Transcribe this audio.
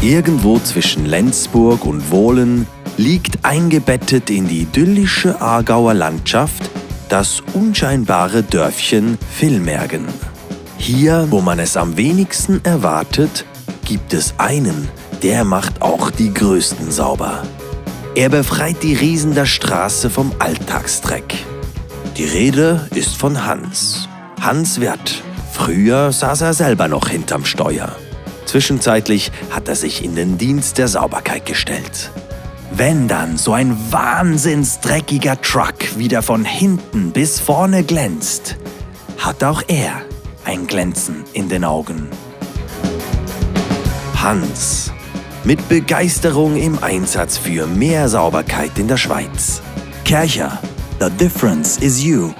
Irgendwo zwischen Lenzburg und Wohlen liegt eingebettet in die idyllische Aargauer Landschaft das unscheinbare Dörfchen Villmergen. Hier, wo man es am wenigsten erwartet, gibt es einen, der macht auch die größten sauber. Er befreit die Riesen der Straße vom Alltagsdreck. Die Rede ist von Hans. Hans Wirt. Früher saß er selber noch hinterm Steuer. Zwischenzeitlich hat er sich in den Dienst der Sauberkeit gestellt. Wenn dann so ein wahnsinnsdreckiger Truck wieder von hinten bis vorne glänzt, hat auch er ein Glänzen in den Augen. Hans. Mit Begeisterung im Einsatz für mehr Sauberkeit in der Schweiz. Kercher. The difference is you.